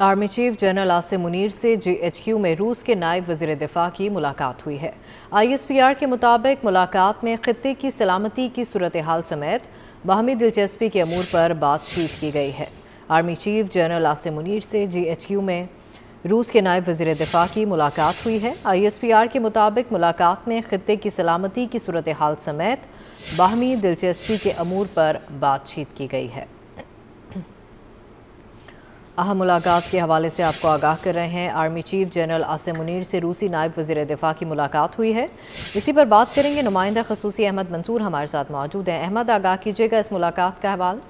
Army chief general Asim Munir से GHQ में रूस के नायब वज़ीर दिफा की मुलाकात हुई है। आईएसपीआर के मुताबिक मुलाकात में खत्े की सलामती की सूरत हाल समेत बाहमी दिलचस्पी के अमूर पर बातचीत की गई है। Army chief general Asim Munir से जीएचक्यू में रूस के नायब वज़ीर दिफा की मुलाकात हुई है। आई एस पी आर के मुताबिक मुलाकात में खत्े की सलामती की सूरत हाल समेत बाहमी दिलचस्पी के अमूर पर बातचीत की गई है। अहम मुलाकात के हवाले से आपको आगाह कर रहे हैं। Army chief general Asim Munir से रूसी नायब वज़ीर दिफा की मुलाकात हुई है। इसी पर बात करेंगे नुमाइंदा खसूसी अहमद मंसूर हमारे साथ मौजूद हैं। अहमद, आगाह कीजिएगा इस मुलाकात का हवाल।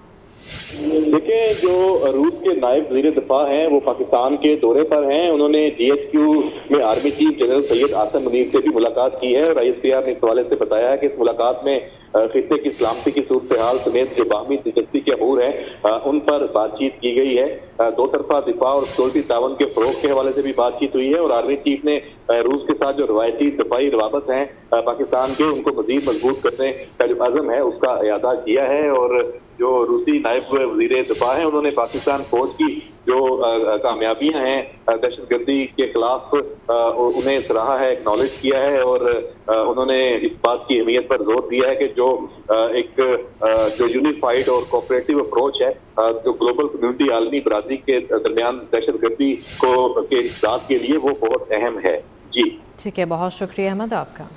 देखिए, जो रूस के नायब वज़ीर दिफा हैं, वो पाकिस्तान के दौरे पर हैं। उन्होंने जीएचक्यू में army chief general Syed Asim Munir से भी मुलाकात की है। और आई ने इस हवाले से बताया है कि इस मुलाकात में खत्े की सलामती की सूरत हाल समेत जो बाहमी दिलचस्पी के अमूर हैं उन पर बातचीत की गई है। दो तरफा दिफा और सोलती तावन के फरोग के हवाले से भी बातचीत हुई है और आर्मी चीफ ने रूस के साथ जो रवायती दफाई रवाबत हैं पाकिस्तान के, उनको मजीद मज़बूत करने का जो अजम है, उसका अदा किया है और जो रूसी नायब वज़ीर दफ़ा है, उन्होंने पाकिस्तान फौज की जो कामयाबियाँ हैं दहशत गर्दी के खिलाफ उन्हें सराहा है एक्नॉलेज किया है और उन्होंने इस बात की अहमियत पर ज़ोर दिया है कि जो एक जो यूनिफाइड और कोऑपरेटिव अप्रोच है जो ग्लोबल कम्युनिटी आलमी बरादरी के दरमियान दहशत गर्दी को के इमदाद के लिए वो बहुत अहम है। जी। ठीक है, बहुत शुक्रिया अहमद आपका।